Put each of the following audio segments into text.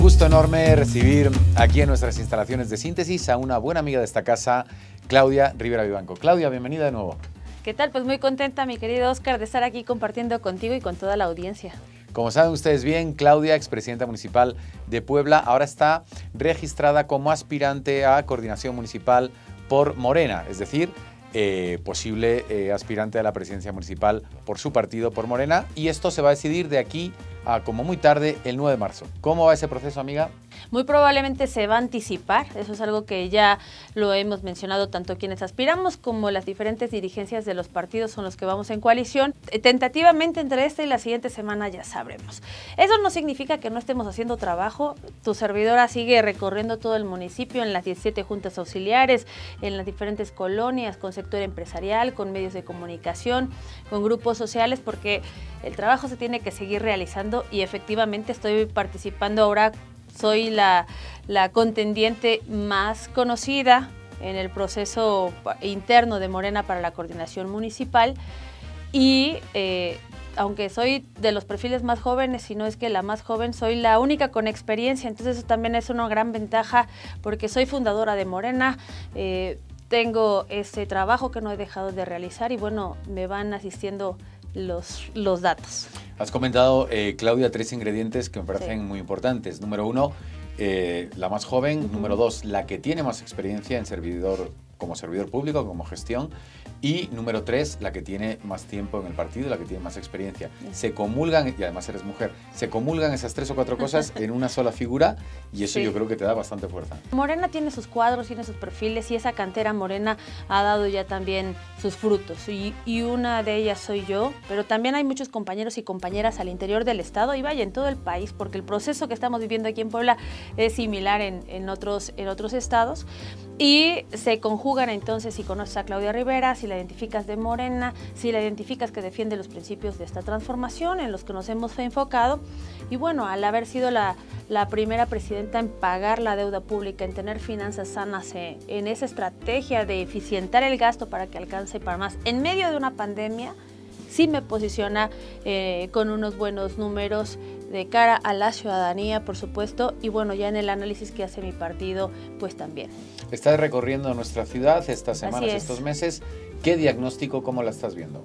un gusto enorme recibir aquí en nuestras instalaciones de síntesis a una buena amiga de esta casa, Claudia Rivera Vivanco. Claudia, bienvenida de nuevo. ¿Qué tal? Pues muy contenta, mi querido Oscar, de estar aquí compartiendo contigo y con toda la audiencia. Como saben ustedes bien, Claudia, expresidenta municipal de Puebla, ahora está registrada como aspirante a coordinación municipal por Morena, es decir, eh, posible eh, aspirante a la presidencia municipal por su partido, por Morena, y esto se va a decidir de aquí a como muy tarde el 9 de marzo. ¿Cómo va ese proceso, amiga? Muy probablemente se va a anticipar, eso es algo que ya lo hemos mencionado tanto quienes aspiramos como las diferentes dirigencias de los partidos son los que vamos en coalición. Eh, tentativamente entre esta y la siguiente semana ya sabremos. Eso no significa que no estemos haciendo trabajo, tu servidora sigue recorriendo todo el municipio en las 17 juntas auxiliares, en las diferentes colonias, con sector empresarial, con medios de comunicación, con grupos sociales, porque el trabajo se tiene que seguir realizando y efectivamente estoy participando ahora soy la, contendiente más conocida en el proceso interno de Morena para la coordinación municipal. Y eh, aunque soy de los perfiles más jóvenes, si no es que la más joven, soy la única con experiencia, entonces eso también es una gran ventaja porque soy fundadora de Morena, eh, tengo ese trabajo que no he dejado de realizar y bueno, me van asistiendo los, los datos. Has comentado, eh, Claudia, tres ingredientes que me parecen muy importantes. Número uno, eh, la más joven. Número dos, la que tiene más experiencia en servidor como servidor público, como gestión. Y número tres, la que tiene más tiempo en el partido, la que tiene más experiencia. Se comulgan, y además eres mujer, se comulgan esas tres o cuatro cosas en una sola figura y eso yo creo que te da bastante fuerza. Morena tiene sus cuadros, tiene sus perfiles y esa cantera morena ha dado ya también sus frutos y, y una de ellas soy yo, pero también hay muchos compañeros y compañeras al interior del estado y vaya en todo el país porque el proceso que estamos viviendo aquí en Puebla es similar en, en otros, en otros estados y se conjugan entonces si conoces a Claudia Rivera, si la identificas de Morena, si la identificas que defiende los principios de esta transformación en los que nos hemos enfocado. Y bueno, al haber sido la, primera presidenta en pagar la deuda pública, en tener finanzas sanas, eh, en esa estrategia de eficientar el gasto para que alcance para más, en medio de una pandemia, sí me posiciona eh, con unos buenos números de cara a la ciudadanía, por supuesto, y bueno, ya en el análisis que hace mi partido, pues también. Estás recorriendo nuestra ciudad estas semanas, estos meses. ¿Qué diagnóstico, cómo la estás viendo?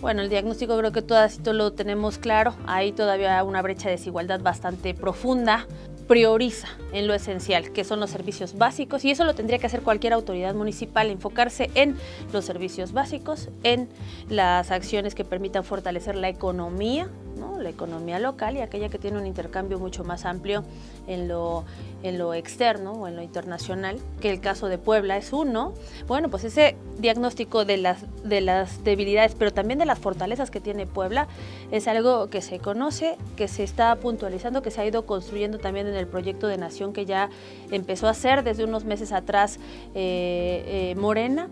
Bueno, el diagnóstico creo que todas lo tenemos claro. Hay todavía una brecha de desigualdad bastante profunda prioriza en lo esencial, que son los servicios básicos, y eso lo tendría que hacer cualquier autoridad municipal, enfocarse en los servicios básicos, en las acciones que permitan fortalecer la economía, la economía local y aquella que tiene un intercambio mucho más amplio en lo, en lo externo o en lo internacional, que el caso de Puebla es uno. Bueno, pues ese diagnóstico de las, de las debilidades, pero también de las fortalezas que tiene Puebla, es algo que se conoce, que se está puntualizando, que se ha ido construyendo también en el proyecto de nación que ya empezó a hacer desde unos meses atrás eh, eh, Morena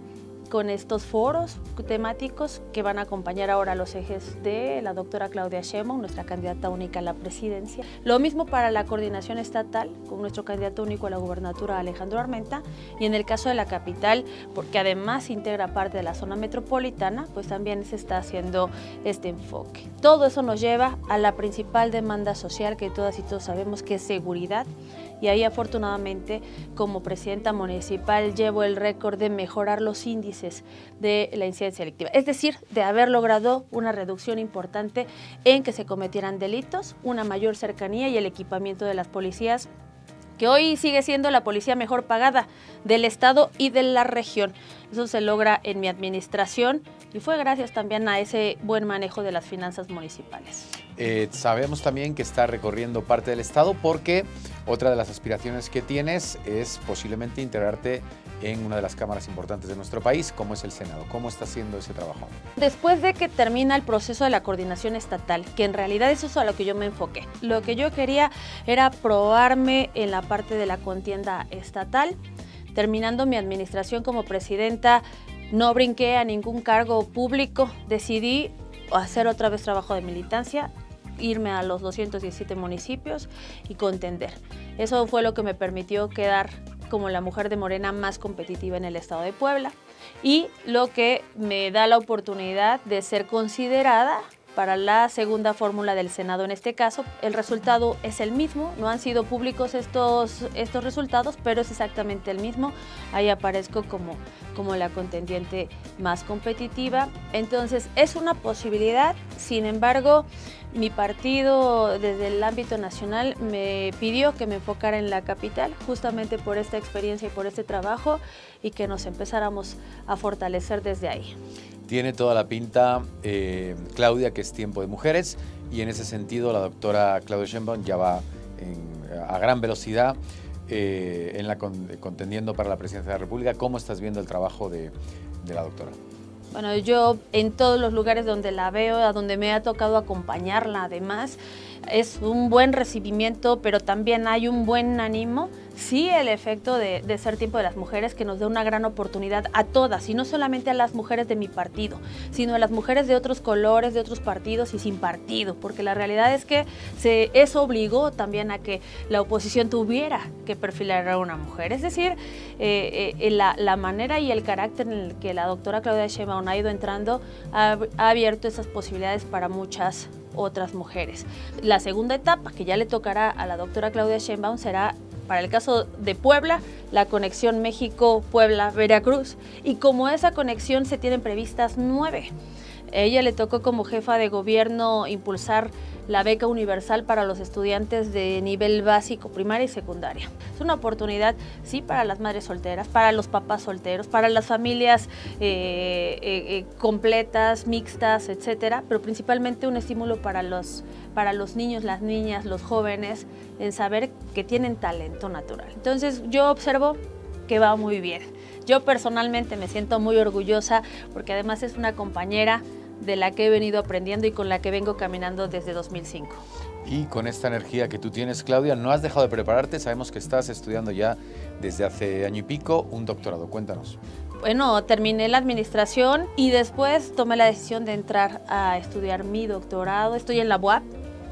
con estos foros temáticos que van a acompañar ahora los ejes de la doctora Claudia Sheinbaum, nuestra candidata única a la presidencia. Lo mismo para la coordinación estatal con nuestro candidato único a la gubernatura Alejandro Armenta y en el caso de la capital, porque además integra parte de la zona metropolitana, pues también se está haciendo este enfoque. Todo eso nos lleva a la principal demanda social que todas y todos sabemos que es seguridad y ahí afortunadamente como presidenta municipal llevo el récord de mejorar los índices de la incidencia delictiva, es decir, de haber logrado una reducción importante en que se cometieran delitos, una mayor cercanía y el equipamiento de las policías que hoy sigue siendo la policía mejor pagada del Estado y de la región. Eso se logra en mi administración y fue gracias también a ese buen manejo de las finanzas municipales. Eh, sabemos también que está recorriendo parte del Estado porque otra de las aspiraciones que tienes es posiblemente integrarte en una de las cámaras importantes de nuestro país, como es el Senado. ¿Cómo está haciendo ese trabajo? Después de que termina el proceso de la coordinación estatal, que en realidad eso es a lo que yo me enfoqué, lo que yo quería era probarme en la parte de la contienda estatal. Terminando mi administración como presidenta, no brinqué a ningún cargo público, decidí hacer otra vez trabajo de militancia, irme a los 217 municipios y contender. Eso fue lo que me permitió quedar como la mujer de Morena más competitiva en el estado de Puebla y lo que me da la oportunidad de ser considerada para la segunda fórmula del Senado. En este caso, el resultado es el mismo, no han sido públicos estos, estos resultados, pero es exactamente el mismo. Ahí aparezco como, como la contendiente más competitiva. Entonces, es una posibilidad, sin embargo, mi partido desde el ámbito nacional me pidió que me enfocara en la capital, justamente por esta experiencia y por este trabajo, y que nos empezáramos a fortalecer desde ahí. Tiene toda la pinta, eh, Claudia, que es tiempo de mujeres, y en ese sentido la doctora Claudia Sheinbaum ya va a gran velocidad eh, en la contendiendo para la presidencia de la República. ¿Cómo estás viendo el trabajo de, de la doctora? Bueno, yo en todos los lugares donde la veo, a donde me ha tocado acompañarla además, es un buen recibimiento, pero también hay un buen ánimo. Sí, el efecto de, ser tiempo de las mujeres que nos da una gran oportunidad a todas, y no solamente a las mujeres de mi partido, sino a las mujeres de otros colores, de otros partidos y sin partido, porque la realidad es que se, eso obligó también a que la oposición tuviera que perfilar a una mujer. Es decir, eh, eh, la, manera y el carácter en el que la doctora Claudia Sheinbaum ha ido entrando ha, ha abierto esas posibilidades para muchas otras mujeres. La segunda etapa que ya le tocará a la doctora Claudia Sheinbaum será para el caso de Puebla, la conexión México-Puebla-Veracruz. Y como esa conexión se tienen previstas nueve. Ella le tocó como jefa de gobierno impulsar la beca universal para los estudiantes de nivel básico, primaria y secundaria. Es una oportunidad, sí, para las madres solteras, para los papás solteros, para las familias eh, eh, eh, completas, mixtas, etcétera, pero principalmente un estímulo para los, para los niños, las niñas, los jóvenes, en saber que tienen talento natural. Entonces, yo observo que va muy bien. Yo personalmente me siento muy orgullosa porque además es una compañera de la que he venido aprendiendo y con la que vengo caminando desde 2005. Y con esta energía que tú tienes, Claudia, no has dejado de prepararte. Sabemos que estás estudiando ya desde hace año y pico un doctorado. Cuéntanos. Bueno, terminé la administración y después tomé la decisión de entrar a estudiar mi doctorado. Estoy en la UAP,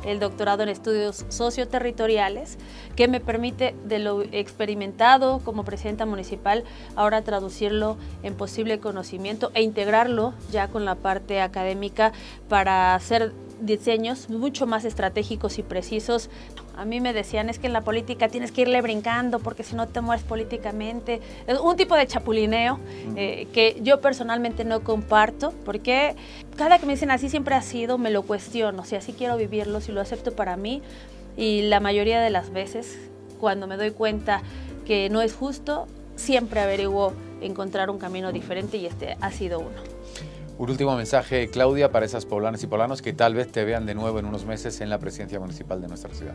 el doctorado en estudios socioterritoriales, que me permite de lo experimentado como presidenta municipal ahora traducirlo en posible conocimiento e integrarlo ya con la parte académica para hacer diseños mucho más estratégicos y precisos. A mí me decían, es que en la política tienes que irle brincando porque si no te mueres políticamente. Es un tipo de chapulineo eh, que yo personalmente no comparto porque cada que me dicen así siempre ha sido, me lo cuestiono, si así quiero vivirlo, si lo acepto para mí. Y la mayoría de las veces, cuando me doy cuenta que no es justo, siempre averiguo encontrar un camino diferente y este ha sido uno. Un último mensaje, Claudia, para esas poblanas y poblanos que tal vez te vean de nuevo en unos meses en la presidencia municipal de nuestra ciudad.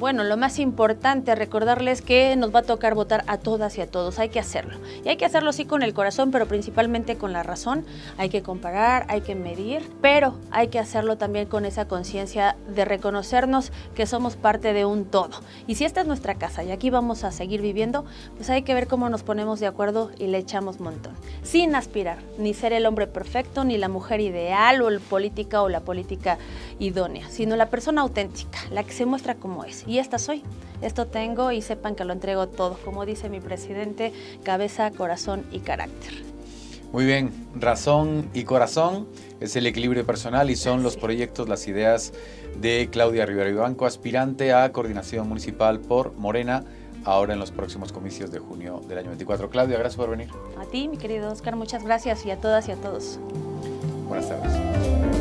Bueno, lo más importante, recordarles que nos va a tocar votar a todas y a todos. Hay que hacerlo. Y hay que hacerlo sí con el corazón, pero principalmente con la razón. Hay que comparar, hay que medir, pero hay que hacerlo también con esa conciencia de reconocernos que somos parte de un todo. Y si esta es nuestra casa y aquí vamos a seguir viviendo, pues hay que ver cómo nos ponemos de acuerdo y le echamos montón. Sin aspirar, ni ser el hombre perfecto, ni la mujer ideal o el política o la política idónea, sino la persona auténtica, la que se muestra como es. Y esta soy, esto tengo y sepan que lo entrego todo, como dice mi presidente, cabeza, corazón y carácter. Muy bien, razón y corazón es el equilibrio personal y son los proyectos, las ideas de Claudia Rivera Banco, aspirante a coordinación municipal por Morena ahora en los próximos comicios de junio del año 24. Claudia, gracias por venir. A ti, mi querido Oscar, muchas gracias y a todas y a todos. Buenas tardes.